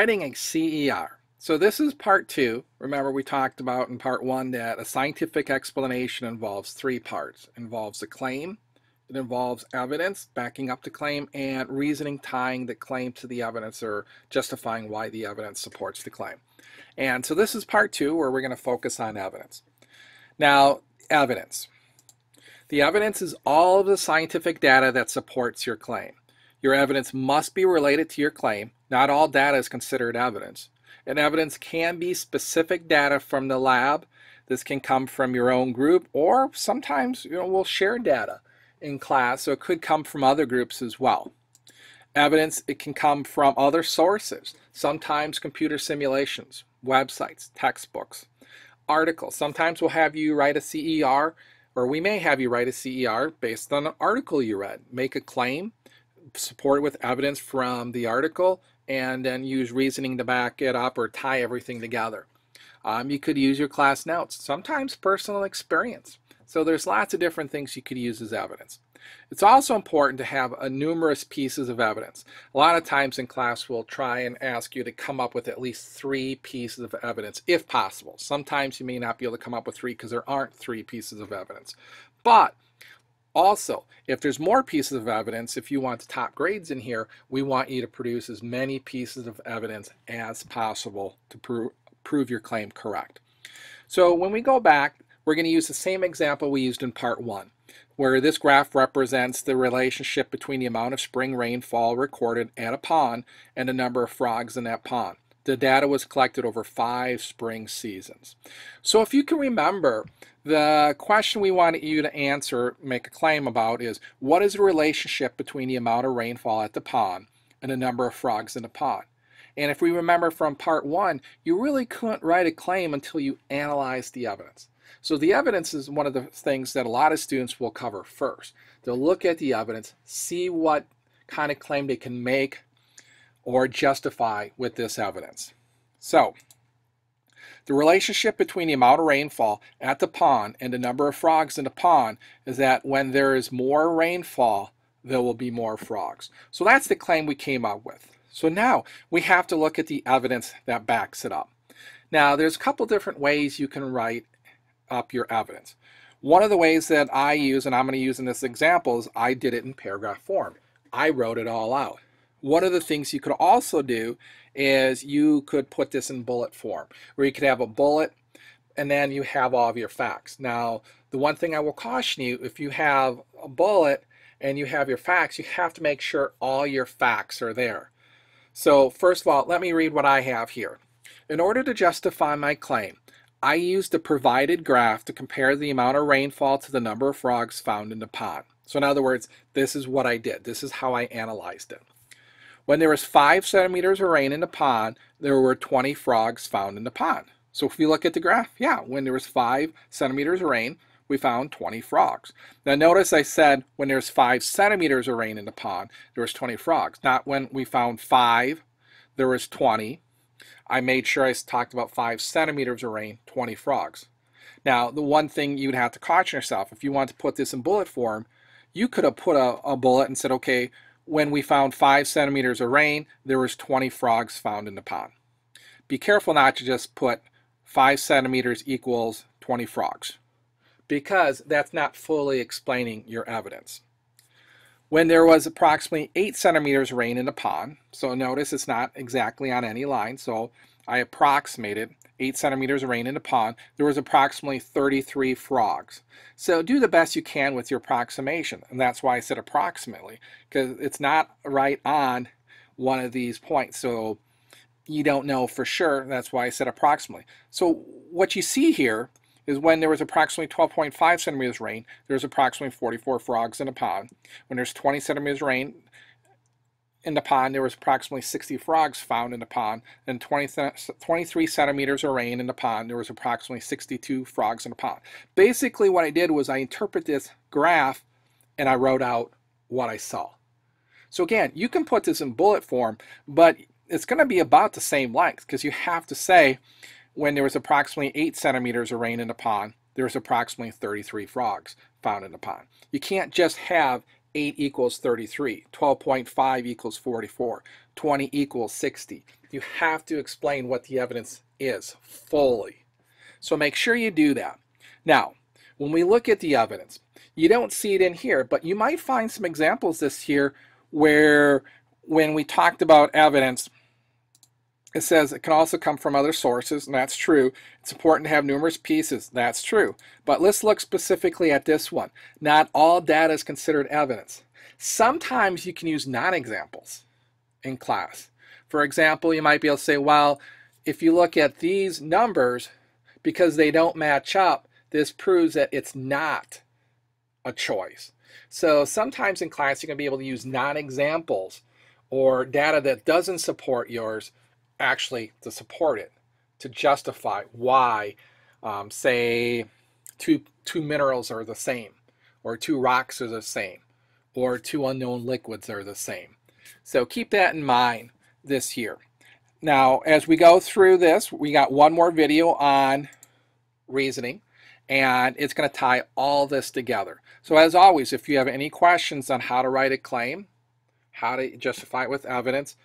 writing a CER. So this is part two. Remember we talked about in part one that a scientific explanation involves three parts. It involves a claim, it involves evidence backing up the claim, and reasoning tying the claim to the evidence or justifying why the evidence supports the claim. And so this is part two where we're going to focus on evidence. Now, evidence. The evidence is all of the scientific data that supports your claim. Your evidence must be related to your claim. Not all data is considered evidence. And evidence can be specific data from the lab. This can come from your own group, or sometimes you know, we'll share data in class, so it could come from other groups as well. Evidence, it can come from other sources, sometimes computer simulations, websites, textbooks, articles. Sometimes we'll have you write a CER, or we may have you write a CER based on an article you read. Make a claim, support it with evidence from the article, and then use reasoning to back it up or tie everything together. Um, you could use your class notes, sometimes personal experience. So there's lots of different things you could use as evidence. It's also important to have a numerous pieces of evidence. A lot of times in class we'll try and ask you to come up with at least three pieces of evidence, if possible. Sometimes you may not be able to come up with three because there aren't three pieces of evidence. But also, if there's more pieces of evidence, if you want the top grades in here, we want you to produce as many pieces of evidence as possible to pro prove your claim correct. So when we go back, we're going to use the same example we used in part one, where this graph represents the relationship between the amount of spring rainfall recorded at a pond and the number of frogs in that pond. The data was collected over five spring seasons. So if you can remember, the question we want you to answer, make a claim about is, what is the relationship between the amount of rainfall at the pond and the number of frogs in the pond? And if we remember from part one, you really couldn't write a claim until you analyzed the evidence. So the evidence is one of the things that a lot of students will cover first. They'll look at the evidence, see what kind of claim they can make or justify with this evidence. So the relationship between the amount of rainfall at the pond and the number of frogs in the pond is that when there is more rainfall, there will be more frogs. So that's the claim we came up with. So now we have to look at the evidence that backs it up. Now there's a couple different ways you can write up your evidence. One of the ways that I use, and I'm going to use in this example, is I did it in paragraph form. I wrote it all out. One of the things you could also do is you could put this in bullet form, where you could have a bullet and then you have all of your facts. Now, the one thing I will caution you, if you have a bullet and you have your facts, you have to make sure all your facts are there. So first of all, let me read what I have here. In order to justify my claim, I used the provided graph to compare the amount of rainfall to the number of frogs found in the pond. So in other words, this is what I did. This is how I analyzed it. When there was 5 centimeters of rain in the pond, there were 20 frogs found in the pond. So if you look at the graph, yeah, when there was 5 centimeters of rain, we found 20 frogs. Now notice I said when there's 5 centimeters of rain in the pond, there was 20 frogs. Not when we found 5, there was 20. I made sure I talked about 5 centimeters of rain, 20 frogs. Now, the one thing you'd have to caution yourself, if you want to put this in bullet form, you could have put a, a bullet and said, okay, when we found five centimeters of rain, there was 20 frogs found in the pond. Be careful not to just put five centimeters equals 20 frogs because that's not fully explaining your evidence. When there was approximately 8 centimeters of rain in the pond, so notice it's not exactly on any line, so I approximated 8 centimeters of rain in a pond, there was approximately 33 frogs. So do the best you can with your approximation, and that's why I said approximately, because it's not right on one of these points. So you don't know for sure, that's why I said approximately. So what you see here is when there was approximately 12.5 centimeters of rain, there was approximately 44 frogs in a pond. When there's 20 centimeters of rain, in the pond, there was approximately 60 frogs found in the pond, and 20, 23 centimeters of rain in the pond, there was approximately 62 frogs in the pond. Basically, what I did was I interpret this graph and I wrote out what I saw. So again, you can put this in bullet form, but it's going to be about the same length because you have to say when there was approximately 8 centimeters of rain in the pond, there was approximately 33 frogs found in the pond. You can't just have 8 equals 33, 12.5 equals 44, 20 equals 60. You have to explain what the evidence is fully. So make sure you do that. Now, when we look at the evidence, you don't see it in here, but you might find some examples this year where when we talked about evidence, it says it can also come from other sources, and that's true. It's important to have numerous pieces, that's true. But let's look specifically at this one. Not all data is considered evidence. Sometimes you can use non-examples in class. For example, you might be able to say, well, if you look at these numbers, because they don't match up, this proves that it's not a choice. So sometimes in class, you're going to be able to use non-examples or data that doesn't support yours actually to support it, to justify why, um, say, two, two minerals are the same, or two rocks are the same, or two unknown liquids are the same. So keep that in mind this year. Now, as we go through this, we got one more video on reasoning, and it's going to tie all this together. So as always, if you have any questions on how to write a claim, how to justify it with evidence,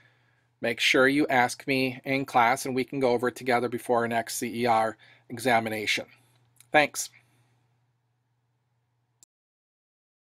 make sure you ask me in class and we can go over it together before our next CER examination. Thanks.